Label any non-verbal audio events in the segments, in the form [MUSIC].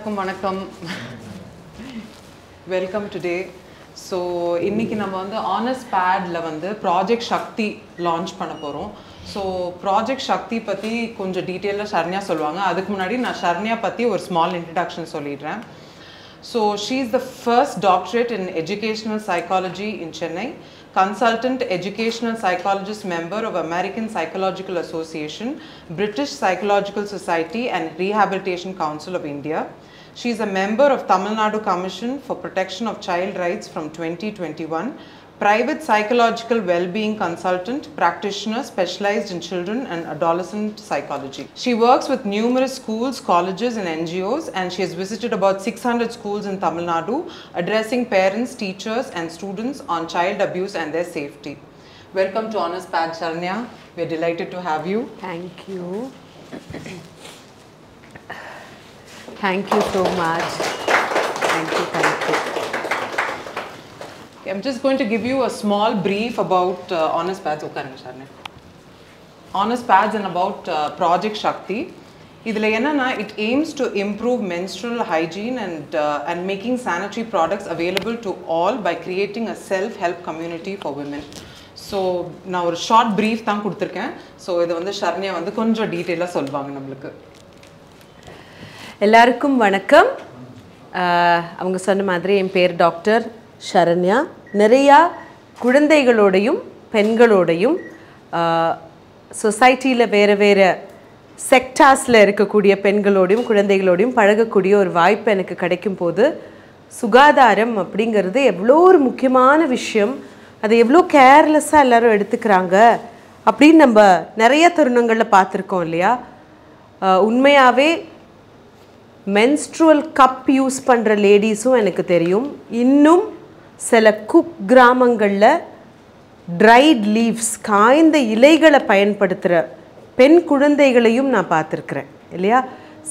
எல்லாருக்கும் வணக்கம் welcome today so இன்னைக்கு நம்ம வந்து ஆனஸ்ட் பேடில் வந்து ப்ராஜெக்ட் சக்தி லான்ச் பண்ண போகிறோம் ஸோ ப்ராஜெக்ட் சக்தி பற்றி கொஞ்சம் டீட்டெயிலாக சரண்யா சொல்லுவாங்க அதுக்கு முன்னாடி நான் சரண்யா பற்றி ஒரு ஸ்மால் இன்ட்ரடக்ஷன் சொல்லிடுறேன் so she is the first doctorate in educational psychology in Chennai consultant educational psychologist member of American Psychological association British Psychological society and rehabilitation council of India She is a member of Tamil Nadu Commission for Protection of Child Rights from 2021, private psychological well-being consultant, practitioner specialized in children and adolescent psychology. She works with numerous schools, colleges and NGOs and she has visited about 600 schools in Tamil Nadu addressing parents, teachers and students on child abuse and their safety. Welcome to Honest Pad. We are delighted to have you. Thank you. Thank you so much. Thank you, thank you. Okay, I'm just going to give you a small brief about uh, Honest Pads. உட்காருங்க ஷர்னே Honest Pads and about uh, Project Shakti. இதில் என்னன்னா it aims to improve menstrual hygiene and uh, and making sanitary products available to all by creating a self help community for women. So நான் ஒரு short brief தான் கொடுத்துருக்கேன் so இதை வந்து ஷர்னியா வந்து கொஞ்சம் டீட்டெயிலாக சொல்லுவாங்க நம்மளுக்கு எல்லாருக்கும் வணக்கம். அவங்க சொன்ன மாதிரி என் பேர் டாக்டர் சரண்யா நிறையா குழந்தைகளோடையும் பெண்களோடையும் சொசைட்டியில் வேறு வேறு செக்டார்ஸில் இருக்கக்கூடிய பெண்களோடையும் குழந்தைகளோடையும் பழகக்கூடிய ஒரு வாய்ப்பு எனக்கு கிடைக்கும் போது சுகாதாரம் அப்படிங்கிறது எவ்வளோ ஒரு முக்கியமான விஷயம். அதை எவ்வளோ கேர்லெஸ்ஸாக எல்லாரும் எடுத்துக்கிறாங்க அப்படின்னு நம்ம நிறைய தருணங்களில் பார்த்துருக்கோம் இல்லையா? உண்மையாகவே மென்ஸ்ட்ருவல் கப் யூஸ் பண்ணுற லேடிஸும் எனக்கு தெரியும். இன்னும் சில குக் கிராமங்களில் ட்ரைட் லீவ்ஸ் காய்ந்த இலைகளை பயன்படுத்துகிற பெண் குழந்தைகளையும் நான் பார்த்துருக்குறேன் இல்லையா?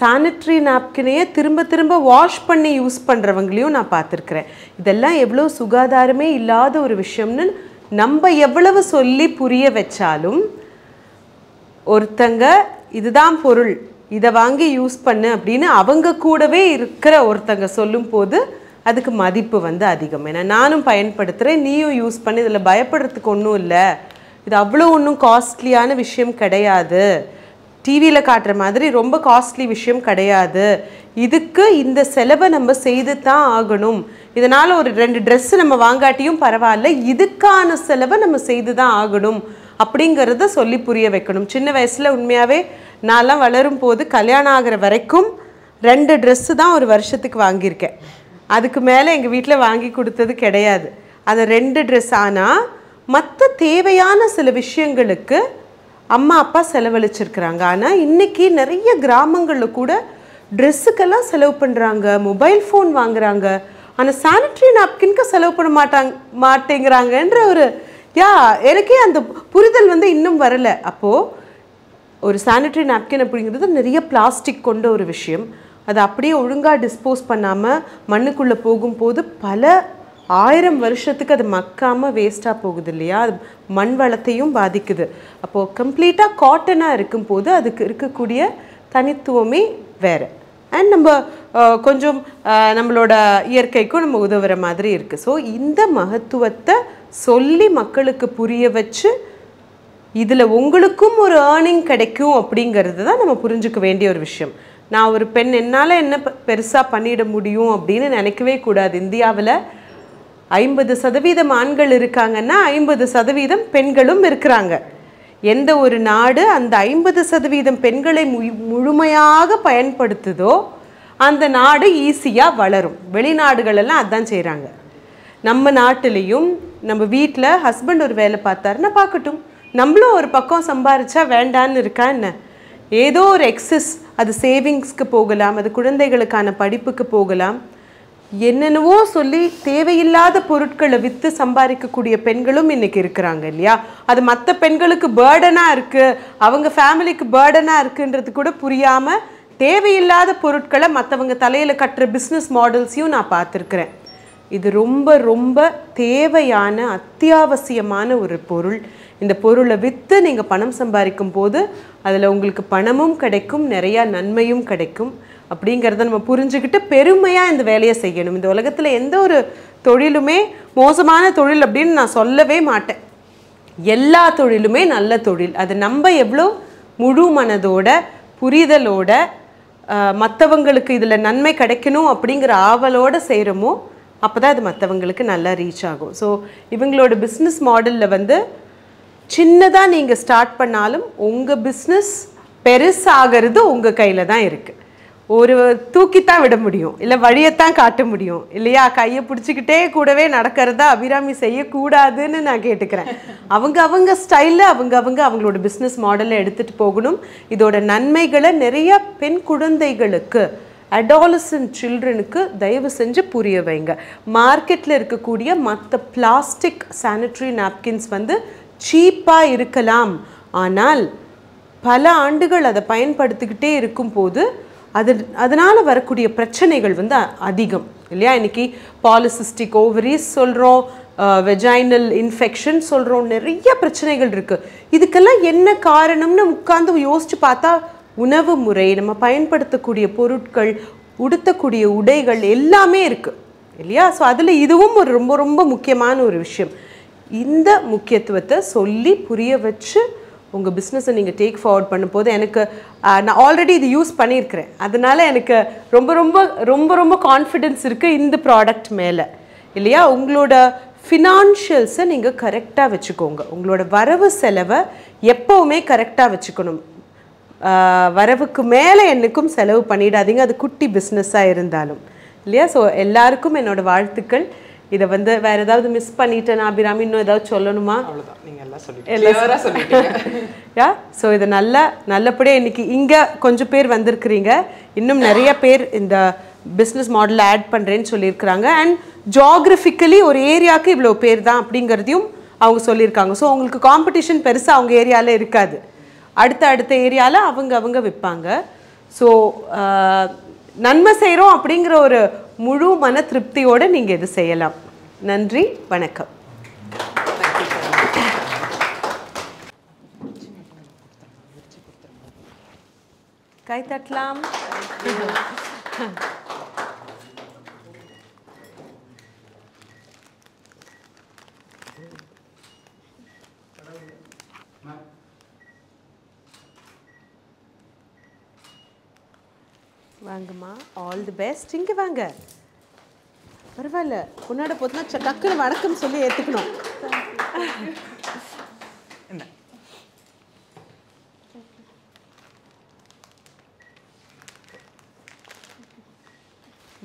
சானிட்ரி நாப்கினையே திரும்ப திரும்ப வாஷ் பண்ணி யூஸ் பண்ணுறவங்களையும் நான் பார்த்துருக்குறேன். இதெல்லாம் எவ்வளோ சுகாதாரமே இல்லாத ஒரு விஷயம்னு நம்ம எவ்வளவு சொல்லி புரிய வச்சாலும் ஒருத்தங்க இதுதான் பொருள். இதை வாங்கி யூஸ் பண்ணு அப்படின்னு அவங்க கூடவே இருக்கிற ஒருத்தங்க சொல்லும்போது அதுக்கு மதிப்பு வந்து அதிகம். ஏன்னா நானும் பயன்படுத்துகிறேன் நீயும் யூஸ் பண்ணி இதில் பயப்படுறதுக்கு ஒன்றும் இல்லை. இது அவ்வளோ ஒன்றும் காஸ்ட்லியான விஷயம் கிடையாது. டிவியில் காட்டுற மாதிரி ரொம்ப காஸ்ட்லி விஷயம் கிடையாது. இதுக்கு இந்த செலவை நம்ம செய்து தான் ஆகணும். இதனால் ஒரு ரெண்டு ட்ரெஸ்ஸு நம்ம வாங்காட்டியும் பரவாயில்ல இதுக்கான செலவை நம்ம செய்து தான் ஆகணும். அப்படிங்கிறத சொல்லி புரிய வைக்கணும். சின்ன வயசில் உண்மையாகவே நான்லாம் வளரும் போது கல்யாணம் ஆகிற வரைக்கும் ரெண்டு ட்ரெஸ்ஸு தான் ஒரு வருஷத்துக்கு வாங்கியிருக்கேன். அதுக்கு மேலே எங்கள் வீட்டில் வாங்கி கொடுத்தது கிடையாது. அந்த ரெண்டு ட்ரெஸ் ஆனால் மற்ற தேவையான சில விஷயங்களுக்கு அம்மா அப்பா செலவழிச்சிருக்கிறாங்க. ஆனால் இன்றைக்கி நிறைய கிராமங்களில் கூட ட்ரெஸ்ஸுக்கெல்லாம் செலவு பண்ணுறாங்க மொபைல் ஃபோன் வாங்குறாங்க. ஆனால் சானிட்ரி நாப்கின்க்கு செலவு பண்ண மாட்டாங்க மாட்டேங்கிறாங்கன்ற ஒரு யா எனக்கே அந்த புரிதல் வந்து இன்னும் வரல. அப்போது ஒரு சானிடரி நாப்கின் அப்படிங்கிறது நிறைய பிளாஸ்டிக் கொண்ட ஒரு விஷயம். அதை அப்படியே ஒழுங்காக டிஸ்போஸ் பண்ணாமல் மண்ணுக்குள்ளே போகும்போது பல ஆயிரம் வருஷத்துக்கு அது மக்காமல் வேஸ்ட்டாக போகுது இல்லையா? அது மண் வளத்தையும் பாதிக்குது. அப்போது கம்ப்ளீட்டாக காட்டனாக இருக்கும்போது அதுக்கு இருக்கக்கூடிய தனித்துவமே வேறு. அண்ட் நம்ம கொஞ்சம் நம்மளோட இயற்கைக்கும் நம்ம உதவுற மாதிரி இருக்குது ஸோ இந்த மகத்துவத்தை சொல்லி மக்களுக்கு புரிய வச்சு இதில் உங்களுக்கும் ஒரு ஏர்னிங் கிடைக்கும் அப்படிங்கிறது தான் நம்ம புரிஞ்சுக்க வேண்டிய ஒரு விஷயம். நான் ஒரு பெண் என்னால் என்ன பெருசாக பண்ணிட முடியும் அப்படின்னு நினைக்கவே கூடாது. இந்தியாவில் ஐம்பது சதவீதம் ஆண்கள் இருக்காங்கன்னா ஐம்பது சதவீதம் பெண்களும் இருக்கிறாங்க. எந்த ஒரு நாடு அந்த ஐம்பது சதவீதம் பெண்களை மு- முழுமையாக பயன்படுத்துதோ அந்த நாடு ஈஸியாக வளரும். வெளிநாடுகளெல்லாம் அதான் செய்கிறாங்க நம்ம நாட்டிலையும் நம்ம வீட்டில் ஹஸ்பண்ட் ஒரு வேலை பார்த்தாருன்னா பார்க்கட்டும். நம்மளும் ஒரு பக்கம் சம்பாரிச்சா வேண்டான்னு இருக்கா என்ன? ஏதோ ஒரு எக்ஸஸ் அது சேவிங்ஸ்க்கு போகலாம் அது குழந்தைகளுக்கான படிப்புக்கு போகலாம். என்னென்னவோ சொல்லி தேவையில்லாத பொருட்களை விற்று சம்பாதிக்கக்கூடிய பெண்களும் இன்றைக்கி இருக்கிறாங்க இல்லையா? அது மற்ற பெண்களுக்கு பேர்டனாக இருக்குது அவங்க ஃபேமிலிக்கு பேர்டனாக இருக்குன்றது கூட புரியாமல் தேவையில்லாத பொருட்களை மற்றவங்க தலையில் கட்டுற பிஸ்னஸ் மாடல்ஸையும் நான் பார்த்துருக்குறேன். இது ரொம்ப ரொம்ப தேவையான அத்தியாவசியமான ஒரு பொருள். இந்த பொருளை விற்று நீங்கள் பணம் சம்பாதிக்கும் போது அதில் உங்களுக்கு பணமும் கிடைக்கும் நிறையா நன்மையும் கிடைக்கும். அப்படிங்கிறத நம்ம புரிஞ்சுக்கிட்டு பெருமையாக இந்த வேலையை செய்யணும். இந்த உலகத்தில் எந்த ஒரு தொழிலுமே மோசமான தொழில் அப்படின்னு நான் சொல்லவே மாட்டேன். எல்லா தொழிலுமே நல்ல தொழில். அது நம்ம எவ்வளோ முழு மனதோட புரிதலோட மற்றவங்களுக்கு இதில் நன்மை கிடைக்கணும் அப்படிங்கிற ஆவலோடு செய்கிறோமோ அப்போ தான் அது மற்றவங்களுக்கு நல்லா ரீச் ஆகும். ஸோ இவங்களோட பிஸ்னஸ் மாடலில் வந்து சின்னதாக நீங்கள் ஸ்டார்ட் பண்ணாலும் உங்கள் பிஸ்னஸ் பெருசாகிறது உங்கள் கையில் தான் இருக்குது ஒரு தூக்கித்தான் விட முடியும். இல்லை வழியைத்தான் காட்ட முடியும். இல்லையா? கையை பிடிச்சிக்கிட்டே கூடவே நடக்கிறதா அபிராமி செய்யக்கூடாதுன்னு நான் கேட்டுக்கிறேன். அவங்க அவங்க ஸ்டைலில் அவங்க அவங்க அவங்களோட பிஸ்னஸ் மாடலை எடுத்துகிட்டு போகணும். இதோட நன்மைகளை நிறைய பெண் குழந்தைகளுக்கு அடாலசன் சில்ட்ரனுக்கு தயவு செஞ்சு புரிய வைங்க. மார்க்கெட்டில் இருக்கக்கூடிய மற்ற பிளாஸ்டிக் சானிட்ரி நாப்கின்ஸ் வந்து சீப்பாக இருக்கலாம். ஆனால் பல ஆண்டுகள் அதை பயன்படுத்திக்கிட்டே இருக்கும்போது அது அதனால் வரக்கூடிய பிரச்சனைகள் வந்து அதிகம். இல்லையா? இன்னைக்கு பாலிசிஸ்டிக் ஓவரிஸ் சொல்கிறோம் வெஜைனல் இன்ஃபெக்ஷன் சொல்கிறோம் நிறைய பிரச்சனைகள் இருக்குது இதுக்கெல்லாம் என்ன காரணம்னு உட்காந்து யோசித்து பார்த்தா உணவு முறை நம்ம பயன்படுத்தக்கூடிய பொருட்கள் உடுத்தக்கூடிய உடைகள் எல்லாமே இருக்குது இல்லையா? ஸோ அதில் இதுவும் ஒரு ரொம்ப ரொம்ப முக்கியமான ஒரு விஷயம். இந்த முக்கியத்துவத்தை சொல்லி புரிய வச்சு உங்கள் பிஸ்னஸை நீங்கள் டேக் ஃபார்வர்ட் பண்ணும்போது எனக்கு நான் ஆல்ரெடி இது யூஸ் பண்ணியிருக்கிறேன். அதனால் எனக்கு ரொம்ப ரொம்ப ரொம்ப ரொம்ப கான்ஃபிடென்ஸ் இருக்குது இந்த ப்ராடக்ட் மேலே. இல்லையா? உங்களோட ஃபினான்ஷியல்ஸை நீங்கள் கரெக்டாக வச்சுக்கோங்க. உங்களோட வரவு செலவை எப்போவுமே கரெக்டாக வச்சுக்கணும். வரவுக்கு மேலே என்னைக்கும் செலவு பண்ணிடாதீங்க. அது குட்டி பிஸ்னஸாக இருந்தாலும். இல்லையா? ஸோ எல்லாருக்கும் என்னோட வாழ்த்துக்கள். இதை வந்து வேற ஏதாவது மிஸ் பண்ணிட்டேனா அபிராமி இன்னும் ஏதாவது சொல்லணுமா? யா ஸோ [LAUGHS] இதை நல்லா நல்லபடியாக இன்னைக்கு இங்கே கொஞ்சம் பேர் வந்திருக்கிறீங்க. இன்னும் நிறைய பேர் இந்த பிஸ்னஸ் மாடலில் ஆட் பண்ணுறேன்னு சொல்லியிருக்கிறாங்க. அண்ட் ஜாகிரபிக்கலி ஒரு ஏரியாவுக்கு இவ்வளோ பேர் தான் அப்படிங்கிறதையும் அவங்க சொல்லியிருக்காங்க. ஸோ உங்களுக்கு காம்படிஷன் பெருசாக அவங்க ஏரியாவில் இருக்காது. அடுத்த அடுத்த ஏரியாவில் அவங்க அவங்க விற்பாங்க ஸோ நன்மை செய்கிறோம் அப்படிங்கிற ஒரு முழு மன திருப்தியோடு நீங்கள் இது செய்யலாம். நன்றி வணக்கம். கை தட்டலாம். வாங்கம்மா. ஆல் தி பெஸ்ட் இங்கே வாங்க. பரவாயில்ல. உன்னோட போத்துனா டக்குன்னு வணக்கம் சொல்லி ஏற்றுக்கணும்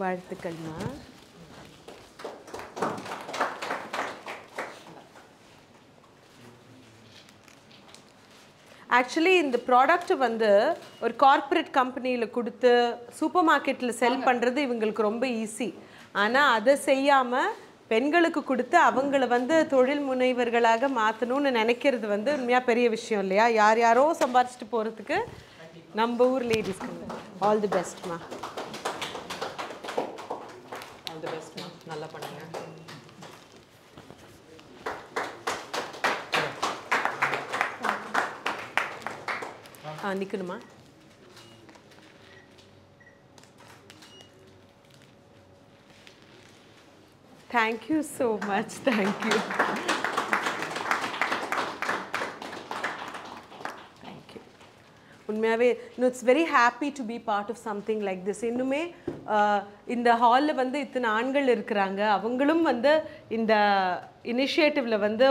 வாழ்த்துக்கள்மா. ஆக்சுவலி இந்த ப்ராடக்ட் வந்து ஒரு கார்ப்பரேட் கம்பெனியில் கொடுத்து சூப்பர் மார்க்கெட்டில் செல் பண்ணுறது இவங்களுக்கு ரொம்ப ஈஸி ஆனால் அதை செய்யாமல் பெண்களுக்கு கொடுத்து அவங்கள வந்து தொழில் முனைவர்களாக மாற்றணும்னு நினைக்கிறது வந்து உண்மையாக பெரிய விஷயம் இல்லையா? யார் யாரோ சம்பாரிச்சிட்டு போகிறதுக்கு நம்ம ஊர் லேடிஸ்க்கு ஆல் தி பெஸ்ட்மா ஆல் தி பெஸ்ட்மா நல்லா பண்ணுங்க. ஆ நிற்கணுமா thank you so much thank you thank you உண்மையாகவே இன்னும் it's very happy to be part of something like this இன்னுமே இந்த ஹாலில் வந்து இத்தனை ஆண்கள் இருக்கிறாங்க. அவங்களும் வந்து இந்த இனிஷியேட்டிவில் வந்து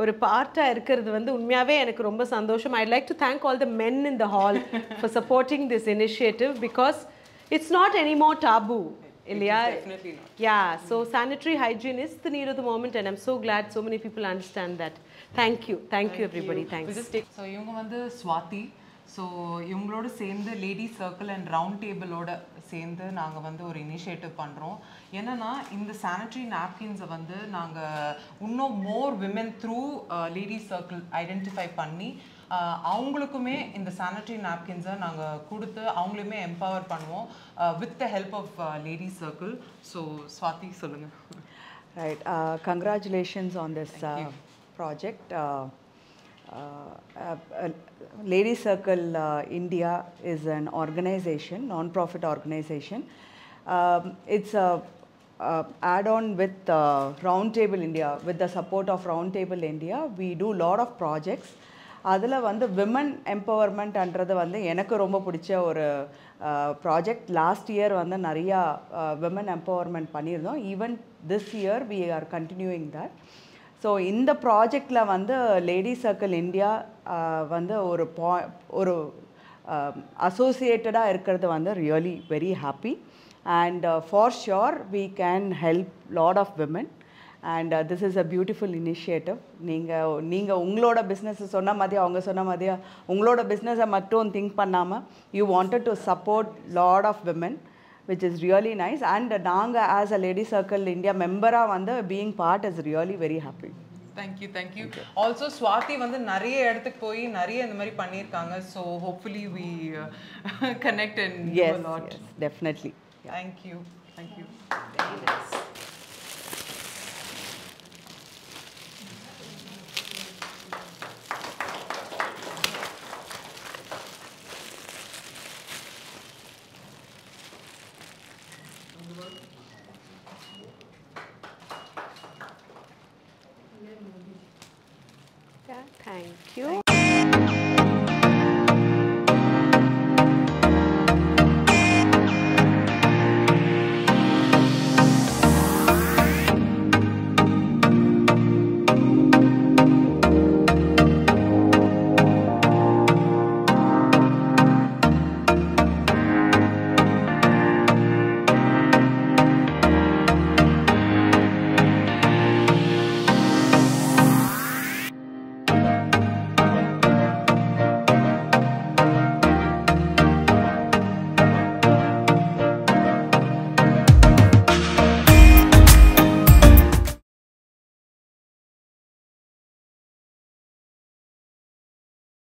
ஒரு பார்ட்டாக இருக்கிறது வந்து உண்மையாகவே எனக்கு ரொம்ப சந்தோஷம் I like to thank all the men in the hall for supporting this initiative because it's not any more taboo இல்லையா hygiene is the need of the moment, and I'm so glad so many people understand that. Thank you. Thank you, everybody. Thanks. So இவங்க வந்து Swathi so இவங்களோட சேர்ந்து lady circle and round டேபிளோட சேர்ந்து நாங்கள் வந்து ஒரு இனிஷியேட்டிவ் பண்ணுறோம் என்னன்னா இந்த சானிட்டரி நாப்கின்ஸை வந்து நாங்கள் இன்னும் more women through lady circle identify பண்ணி அவங்களுக்குமே இந்த சானிட்டரி நாப்கின்ஸை நாங்கள் கொடுத்து அவங்களையுமே எம்பவர் பண்ணுவோம் with the help of lady circle so Swathi சொல்லுங்கள் Right. Uh, congratulations on this Lady Circle uh, India is an organization, non-profit organization. Um, it's a uh, add-on with uh, Roundtable India. With the support of Roundtable India, we do lot of projects. அதில் வந்து women எம்பவர்மெண்ட்ன்றது வந்து எனக்கு ரொம்ப பிடிச்ச ஒரு project last year வந்து நிறையா women empowerment பண்ணியிருந்தோம் even this year we are continuing that so இந்த ப்ராஜெக்டில் வந்து லேடி சர்க்கிள் இந்தியா வந்து ஒரு பா ஒரு அசோசியேட்டடாக இருக்கிறது வந்து really very happy and for sure we can help lot of women and this is a beautiful initiative நீங்கள் நீங்கள் உங்களோட பிஸ்னஸை சொன்ன மாதிரியா அவங்க சொன்ன மாதிரியா உங்களோட பிஸ்னஸை மட்டும் திங்க் பண்ணாமல் you wanted to support lot of women which is really nice. And நாங்கள் as a lady circle India மெம்பராக வந்து being part is really very happy thank you thank you also Swathi வந்து நிறைய இடத்துக்கு போய் நிறைய இந்த மாதிரி பண்ணியிருக்காங்க. So hopefully we connect and definitely thank you thank you Música